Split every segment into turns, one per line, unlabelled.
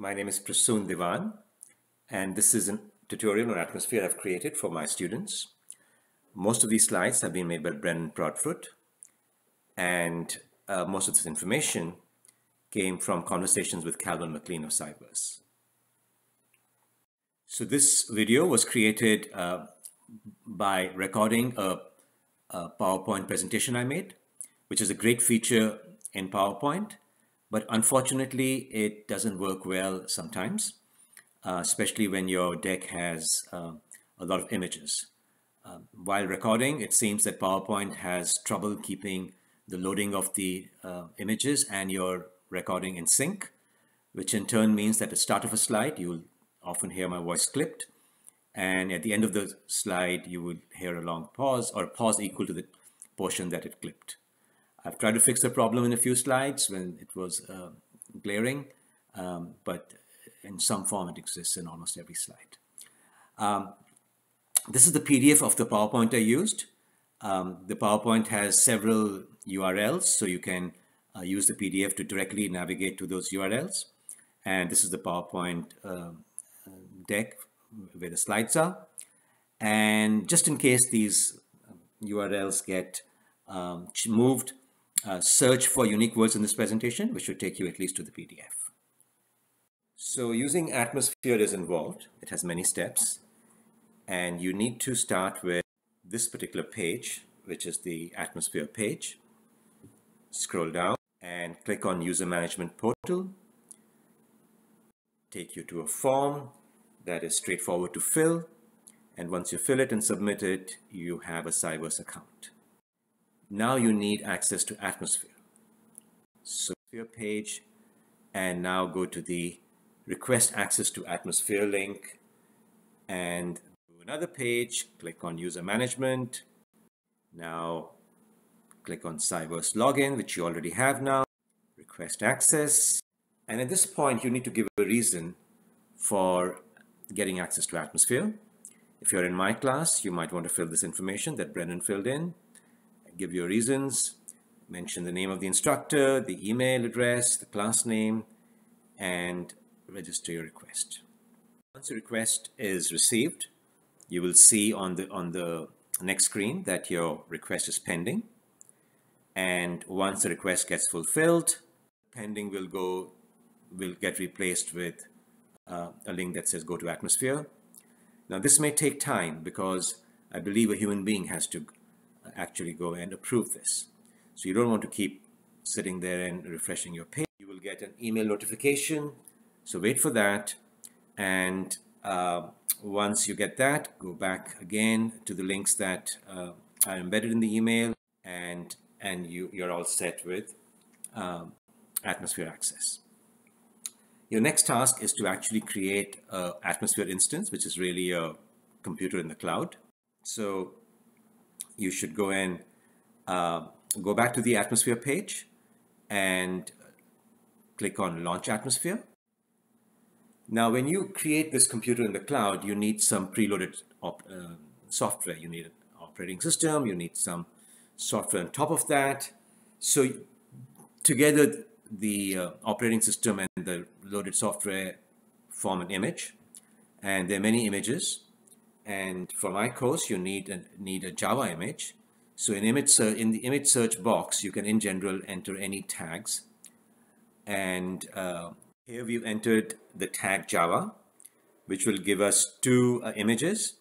My name is Prasun Dewan, and this is a tutorial on Atmosphere I've created for my students. Most of these slides have been made by Brennan Broadfoot, and uh, most of this information came from conversations with Calvin McLean of Cyverse. So this video was created uh, by recording a, a PowerPoint presentation I made, which is a great feature in PowerPoint but unfortunately it doesn't work well sometimes, uh, especially when your deck has uh, a lot of images. Uh, while recording, it seems that PowerPoint has trouble keeping the loading of the uh, images and your recording in sync, which in turn means that at the start of a slide, you'll often hear my voice clipped. And at the end of the slide, you will hear a long pause or a pause equal to the portion that it clipped. I've tried to fix the problem in a few slides when it was uh, glaring, um, but in some form it exists in almost every slide. Um, this is the PDF of the PowerPoint I used. Um, the PowerPoint has several URLs, so you can uh, use the PDF to directly navigate to those URLs. And this is the PowerPoint uh, deck where the slides are. And just in case these URLs get um, moved, uh, search for unique words in this presentation, which should take you at least to the PDF. So using Atmosphere is involved. It has many steps. And you need to start with this particular page, which is the Atmosphere page. Scroll down and click on User Management Portal. Take you to a form that is straightforward to fill. And once you fill it and submit it, you have a Cyverse account. Now you need access to Atmosphere. So your page and now go to the request access to Atmosphere link and another page, click on user management. Now click on Cyverse login, which you already have now, request access. And at this point, you need to give a reason for getting access to Atmosphere. If you're in my class, you might want to fill this information that Brennan filled in give your reasons, mention the name of the instructor, the email address, the class name, and register your request. Once your request is received, you will see on the, on the next screen that your request is pending. And once the request gets fulfilled, pending will go, will get replaced with uh, a link that says go to Atmosphere. Now this may take time because I believe a human being has to actually go and approve this. So you don't want to keep sitting there and refreshing your page. You will get an email notification. So wait for that. And uh, once you get that, go back again to the links that uh, are embedded in the email and, and you, you're all set with um, Atmosphere access. Your next task is to actually create an Atmosphere instance, which is really a computer in the cloud. So you should go and uh, go back to the atmosphere page and click on launch atmosphere. Now, when you create this computer in the cloud, you need some preloaded uh, software. You need an operating system, you need some software on top of that. So together, the uh, operating system and the loaded software form an image. And there are many images. And for my course, you need a, need a Java image. So in, image in the image search box, you can in general enter any tags. And uh, here we've entered the tag Java, which will give us two uh, images.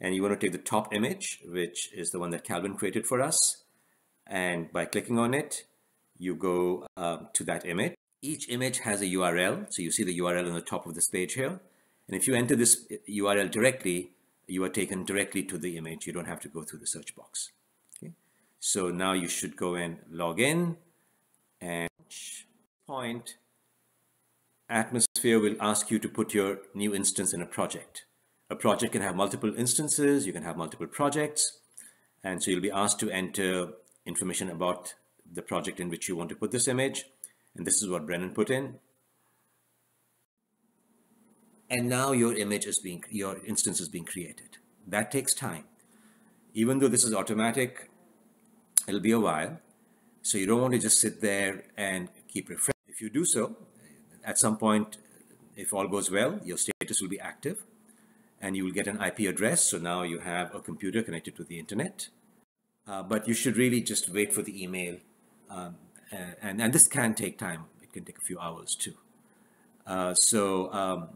And you want to take the top image, which is the one that Calvin created for us. And by clicking on it, you go uh, to that image. Each image has a URL. So you see the URL on the top of this page here. And if you enter this URL directly, you are taken directly to the image. You don't have to go through the search box. Okay. So now you should go and log in and point Atmosphere will ask you to put your new instance in a project. A project can have multiple instances, you can have multiple projects, and so you'll be asked to enter information about the project in which you want to put this image. And this is what Brennan put in and now your image is being, your instance is being created. That takes time. Even though this is automatic, it'll be a while. So you don't want to just sit there and keep refreshing. If you do so, at some point, if all goes well, your status will be active and you will get an IP address. So now you have a computer connected to the internet. Uh, but you should really just wait for the email. Um, and, and this can take time. It can take a few hours too. Uh, so, um,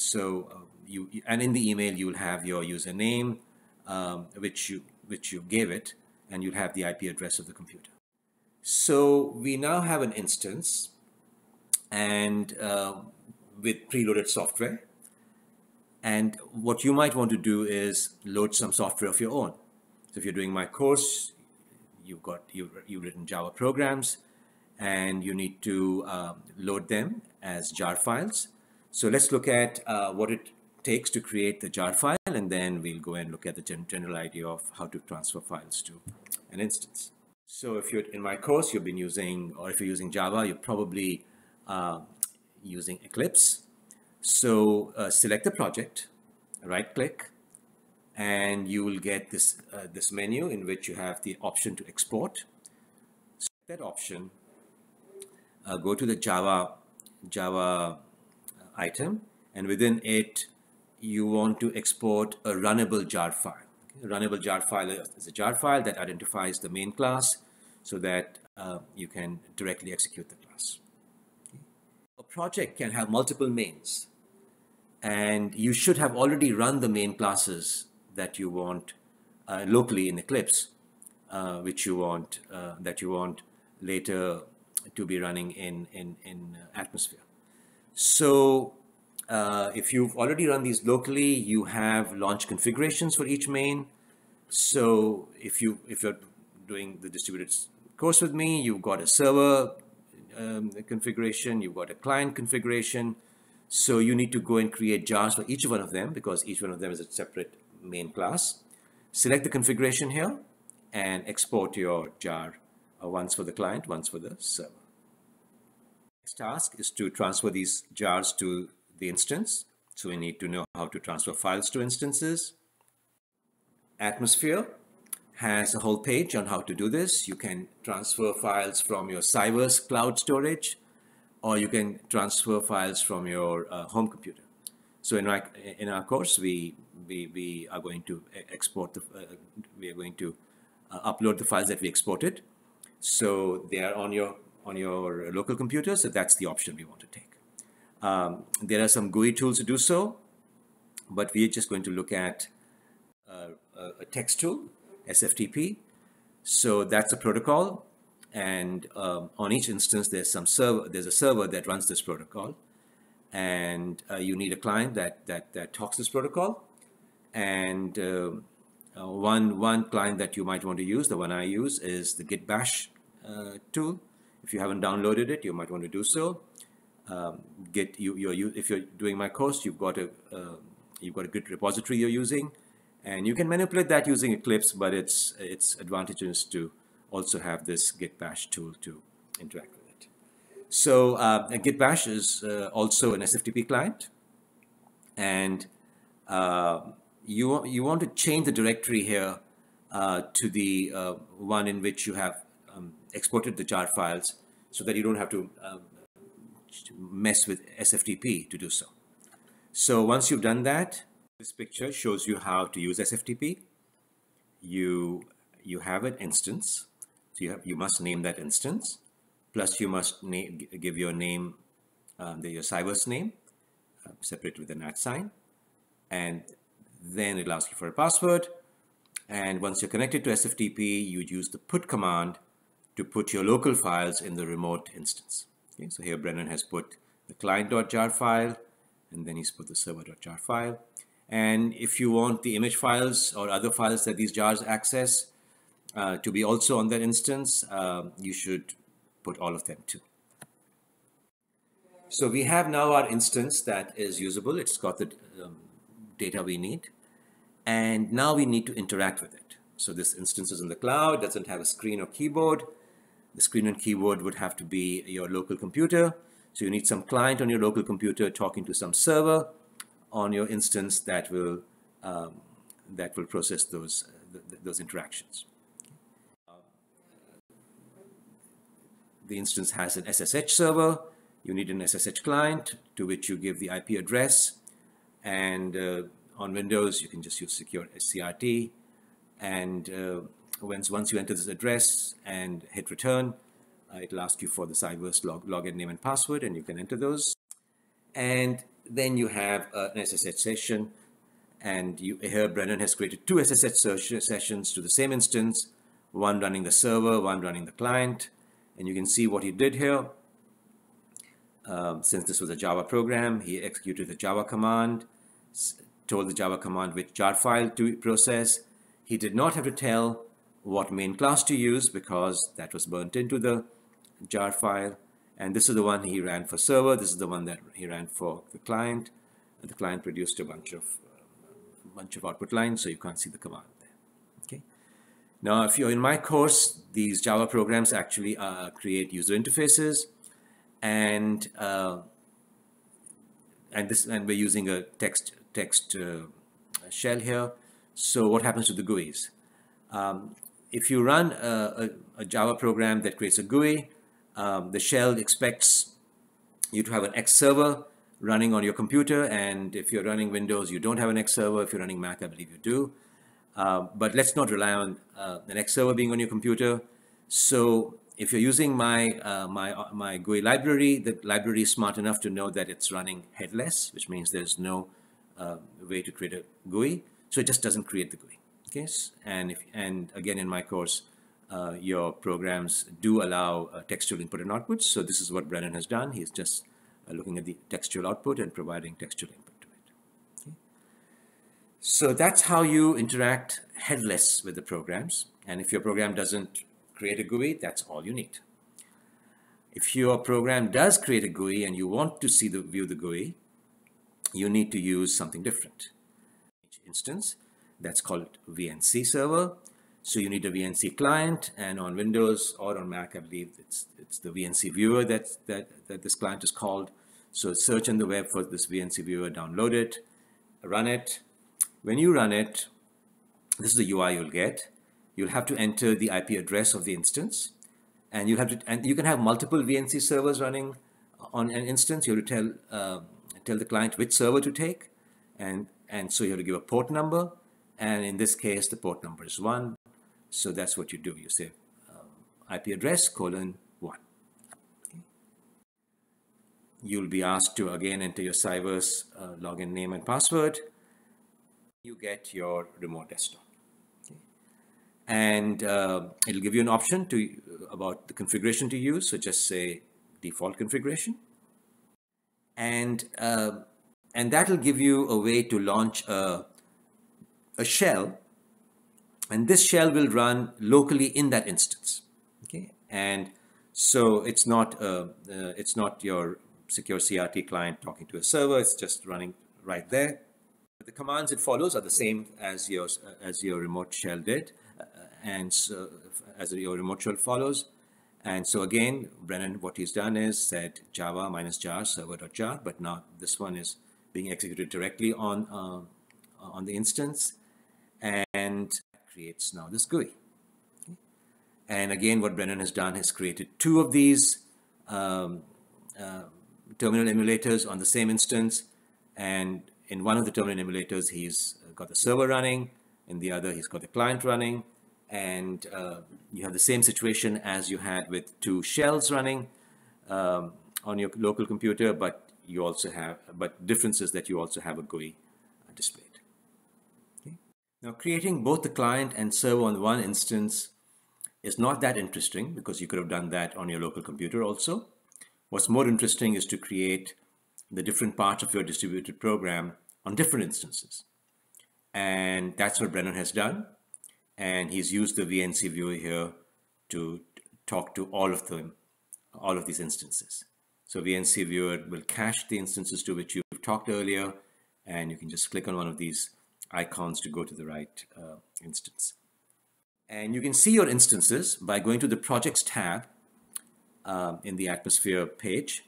so uh, you, and in the email, you will have your username, um, which you, which you gave it, and you'll have the IP address of the computer. So we now have an instance and uh, with preloaded software. And what you might want to do is load some software of your own. So if you're doing my course, you've got you've, you've written Java programs, and you need to um, load them as jar files. So let's look at uh, what it takes to create the jar file, and then we'll go and look at the gen general idea of how to transfer files to an instance. So if you're in my course, you've been using, or if you're using Java, you're probably uh, using Eclipse. So uh, select the project, right click, and you will get this, uh, this menu in which you have the option to export. Select that option, uh, go to the Java, Java item, and within it, you want to export a runnable jar file. Okay? A runnable jar file is a jar file that identifies the main class so that uh, you can directly execute the class. Okay? A project can have multiple mains and you should have already run the main classes that you want uh, locally in Eclipse, uh, which you want uh, that you want later to be running in in in Atmosphere. So uh, if you've already run these locally, you have launch configurations for each main. So if you if you're doing the distributed course with me, you've got a server um, configuration, you've got a client configuration. So you need to go and create jars for each one of them because each one of them is a separate main class. Select the configuration here and export your jar uh, once for the client, once for the server. Next task is to transfer these jars to the instance. So we need to know how to transfer files to instances. Atmosphere has a whole page on how to do this. You can transfer files from your Cyverse cloud storage, or you can transfer files from your uh, home computer. So in our, in our course, we, we, we are going to export, the, uh, we are going to uh, upload the files that we exported. So they are on your, on your local computer, so that's the option we want to take. Um, there are some GUI tools to do so, but we're just going to look at uh, a text tool, SFTP. So that's a protocol, and um, on each instance there's some server, there's a server that runs this protocol, and uh, you need a client that that that talks this protocol, and um, uh, one one client that you might want to use, the one I use, is the Git Bash uh, tool. If you haven't downloaded it, you might want to do so um, get you, you're, if you're doing my course, you've got a uh, you've got a Git repository you're using, and you can manipulate that using Eclipse. But it's it's advantageous to also have this Git Bash tool to interact with it. So uh, Git Bash is uh, also an SFTP client, and uh, you you want to change the directory here uh, to the uh, one in which you have um, exported the jar files, so that you don't have to um, mess with SFTP to do so. So once you've done that, this picture shows you how to use SFTP. You, you have an instance, so you, have, you must name that instance, plus you must give your name, um, your Cyverse name, uh, separate with an at sign, and then it'll ask you for a password. And once you're connected to SFTP, you'd use the put command to put your local files in the remote instance. Okay, so here Brennan has put the client.jar file and then he's put the server.jar file. And if you want the image files or other files that these jars access uh, to be also on that instance, uh, you should put all of them too. So we have now our instance that is usable. It's got the um, data we need. And now we need to interact with it. So this instance is in the cloud, doesn't have a screen or keyboard. The screen and keyboard would have to be your local computer. So you need some client on your local computer talking to some server on your instance that will um, that will process those uh, th those interactions. the instance has an SSH server. You need an SSH client to which you give the IP address. And uh, on Windows, you can just use secure SCRT. And uh, once, once you enter this address and hit return, uh, it'll ask you for the Cyverse log, login name and password, and you can enter those. And then you have uh, an SSH session. And you, here, Brennan has created two SSH sessions to the same instance, one running the server, one running the client. And you can see what he did here. Um, since this was a Java program, he executed the Java command, told the Java command which jar file to process. He did not have to tell what main class to use because that was burnt into the jar file. And this is the one he ran for server. This is the one that he ran for the client. And the client produced a bunch of uh, bunch of output lines, so you can't see the command there. Okay. Now, if you're in my course, these Java programs actually uh, create user interfaces, and uh, and this and we're using a text text uh, shell here. So what happens to the GUIs? Um, if you run a, a, a, Java program that creates a GUI, um, the shell expects you to have an X server running on your computer. And if you're running Windows, you don't have an X server. If you're running Mac, I believe you do. Uh, but let's not rely on uh, an X server being on your computer. So if you're using my, uh, my, uh, my GUI library, the library is smart enough to know that it's running headless, which means there's no uh, way to create a GUI. So it just doesn't create the GUI. Okay, and if and again in my course, uh, your programs do allow uh, textual input and output. So this is what Brennan has done. He's just uh, looking at the textual output and providing textual input to it. Okay. So that's how you interact headless with the programs. And if your program doesn't create a GUI, that's all you need. If your program does create a GUI and you want to see the view the GUI, you need to use something different. Each instance, that's called VNC server. So you need a VNC client, and on Windows or on Mac, I believe it's it's the VNC viewer that that that this client is called. So search on the web for this VNC viewer, download it, run it. When you run it, this is the UI you'll get. You'll have to enter the IP address of the instance, and you have to and you can have multiple VNC servers running on an instance. You have to tell uh, tell the client which server to take, and and so you have to give a port number and in this case, the port number is 1. So that's what you do. You say um, IP address colon 1. Okay. You'll be asked to again enter your Cyverse uh, login name and password. You get your remote desktop. And uh, it'll give you an option to about the configuration to use. So just say default configuration. And, uh, and that'll give you a way to launch a a shell, and this shell will run locally in that instance. Okay, and so it's not uh, uh, it's not your secure CRT client talking to a server. It's just running right there. The commands it follows are the same as your as your remote shell did, uh, and so as your remote shell follows. And so again, Brennan, what he's done is said Java minus jar server.jar, but now this one is being executed directly on uh, on the instance and creates now this GUI. And again, what Brennan has done is created two of these um, uh, terminal emulators on the same instance. And in one of the terminal emulators, he's got the server running. In the other, he's got the client running. And uh, you have the same situation as you had with two shells running um, on your local computer, but you also have, but difference is that you also have a GUI. Now creating both the client and server on one instance is not that interesting because you could have done that on your local computer also. What's more interesting is to create the different parts of your distributed program on different instances. And that's what Brennan has done. And he's used the VNC viewer here to talk to all of them, all of these instances. So VNC viewer will cache the instances to which you've talked earlier, and you can just click on one of these icons to go to the right uh, instance. And you can see your instances by going to the projects tab um, in the atmosphere page.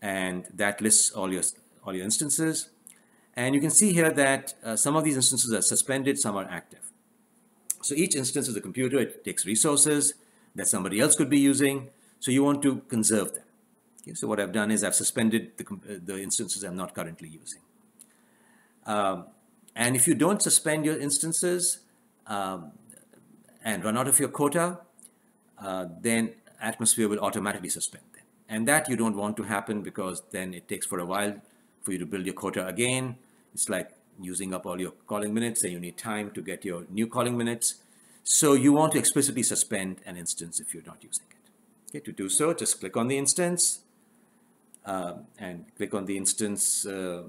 And that lists all your, all your instances. And you can see here that uh, some of these instances are suspended, some are active. So each instance of the computer, it takes resources that somebody else could be using. So you want to conserve them. Okay, so what I've done is I've suspended the, uh, the instances I'm not currently using. Um, and if you don't suspend your instances um, and run out of your quota, uh, then Atmosphere will automatically suspend them. And that you don't want to happen because then it takes for a while for you to build your quota again. It's like using up all your calling minutes and you need time to get your new calling minutes. So you want to explicitly suspend an instance if you're not using it. Okay, to do so, just click on the instance uh, and click on the instance uh,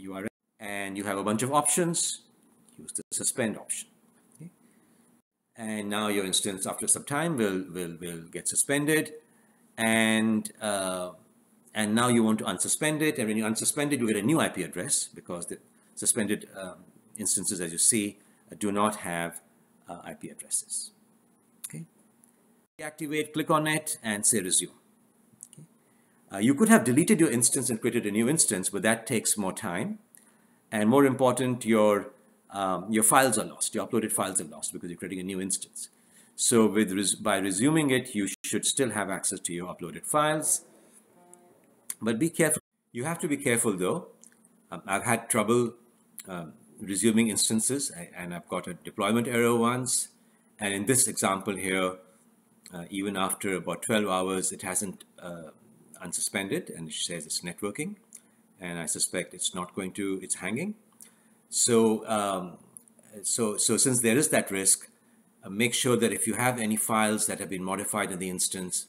URL and you have a bunch of options. Use the suspend option. Okay? And now your instance after some time will, will, will get suspended and uh, and now you want to unsuspend it and when you unsuspend it you get a new IP address because the suspended um, instances as you see do not have uh, IP addresses. Okay. Deactivate, click on it and say resume. Uh, you could have deleted your instance and created a new instance, but that takes more time. And more important, your, um, your files are lost. Your uploaded files are lost because you're creating a new instance. So with res by resuming it, you should still have access to your uploaded files. But be careful. You have to be careful though. Um, I've had trouble um, resuming instances and I've got a deployment error once. And in this example here, uh, even after about 12 hours, it hasn't uh, unsuspended and it says it's networking. And I suspect it's not going to, it's hanging. So, um, so, so since there is that risk, uh, make sure that if you have any files that have been modified in the instance,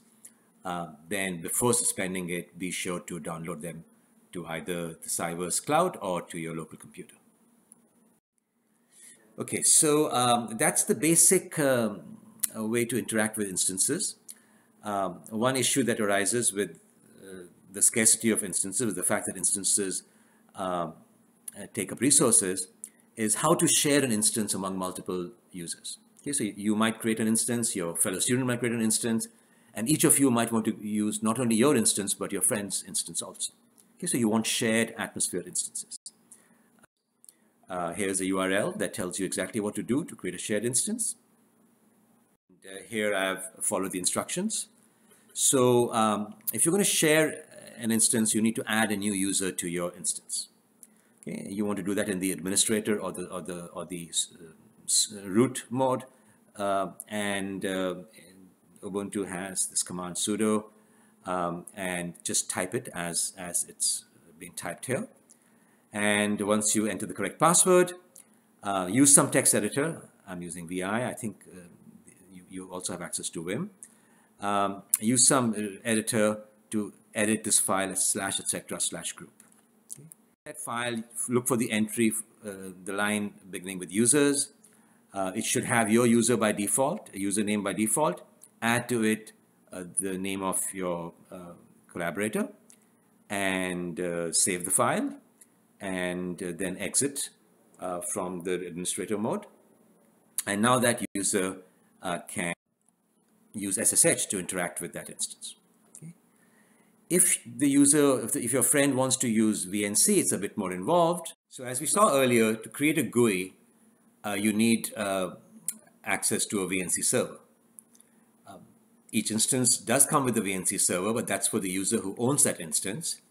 uh, then before suspending it, be sure to download them to either the Cyverse cloud or to your local computer. Okay, so um, that's the basic um, way to interact with instances. Um, one issue that arises with the scarcity of instances, the fact that instances um, uh, take up resources, is how to share an instance among multiple users. Okay, so you might create an instance, your fellow student might create an instance, and each of you might want to use not only your instance, but your friend's instance also. Okay, so you want shared atmosphere instances. Uh, here's a URL that tells you exactly what to do to create a shared instance. And, uh, here I've followed the instructions. So um, if you're going to share an instance, you need to add a new user to your instance. Okay, you want to do that in the administrator or the or the or the uh, root mode, uh, and uh, Ubuntu has this command sudo, um, and just type it as as it's being typed here. And once you enter the correct password, uh, use some text editor. I'm using VI. I think uh, you, you also have access to Vim. Um, use some uh, editor to edit this file as slash etc slash group. Okay. That file, look for the entry, uh, the line beginning with users. Uh, it should have your user by default, a username by default. Add to it uh, the name of your uh, collaborator and uh, save the file and uh, then exit from the administrator mode. And now that user can use SSH to interact with that instance if the user, if, the, if, your friend wants to use VNC, it's a bit more involved. So as we saw earlier, to create a GUI, uh, you need uh, access to a VNC server. Um, each instance does come with a VNC server, but that's for the user who owns that instance.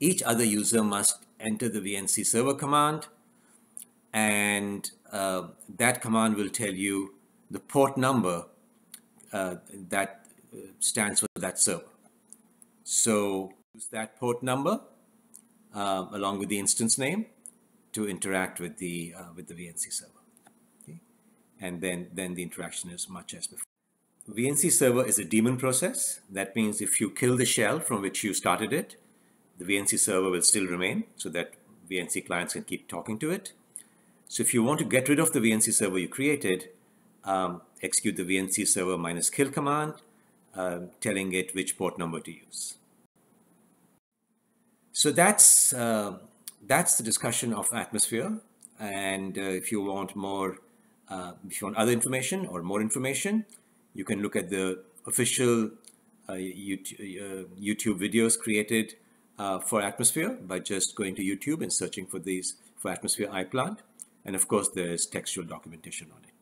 Each other user must enter the VNC server command, and uh, that command will tell you the port number uh, that uh, stands for that server. So use that port number uh, along with the instance name to interact with the uh, with the VNC server. Okay? And then, then the interaction is much as before. VNC server is a daemon process. That means if you kill the shell from which you started it, the VNC server will still remain so that VNC clients can keep talking to it. So if you want to get rid of the VNC server you created, um, execute the VNC server minus kill command uh, telling it which port number to use. So that's, uh, that's the discussion of Atmosphere. And uh, if you want more, uh, if you want other information or more information, you can look at the official YouTube, YouTube, videos created for Atmosphere by just going to YouTube and searching for these for Atmosphere iPlant. And of course, there's textual documentation on it.